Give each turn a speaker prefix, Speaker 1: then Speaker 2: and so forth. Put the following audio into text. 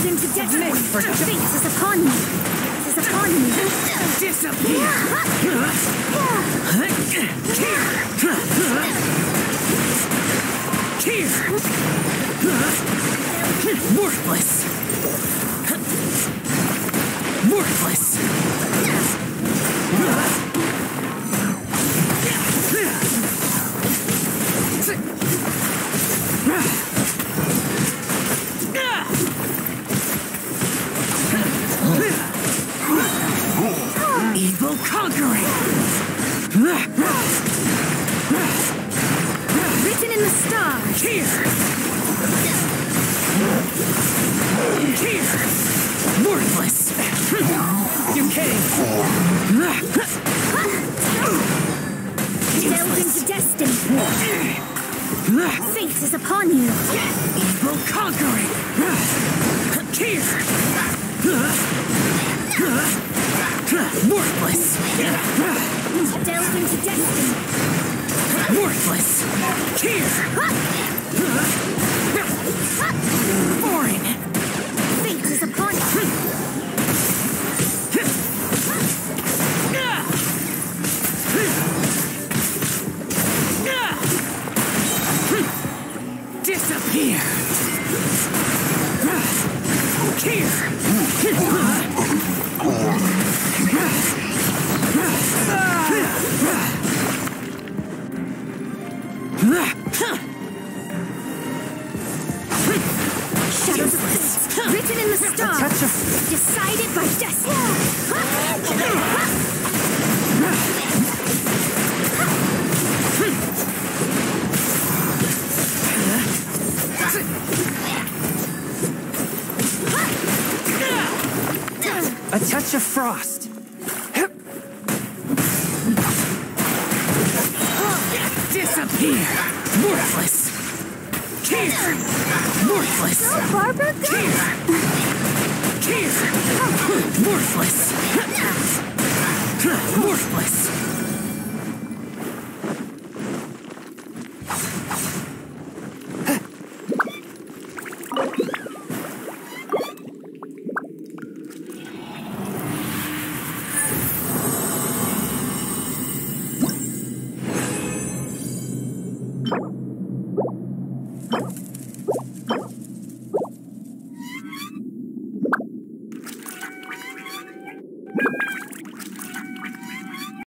Speaker 1: Delve into destiny. Fate is upon you. It is upon you.
Speaker 2: Disappear! Here! Worthless! Worthless! Evil conquering!
Speaker 1: Written in the stars.
Speaker 2: Here! Here! Worthless! You came!
Speaker 1: Delve into destiny. Fate is upon you.
Speaker 2: Evil conquering! Here!
Speaker 1: Delve into destiny.
Speaker 2: Worthless! Here! Foreign!
Speaker 1: Fate is upon you.
Speaker 2: Disappear! Here!
Speaker 1: Shadows of fate. Written in the stars. Decided by destiny.
Speaker 3: A touch of frost.
Speaker 2: Disappear! Worthless! Here! Worthless!
Speaker 1: Barbara
Speaker 2: Here! Here! Worthless! Worthless!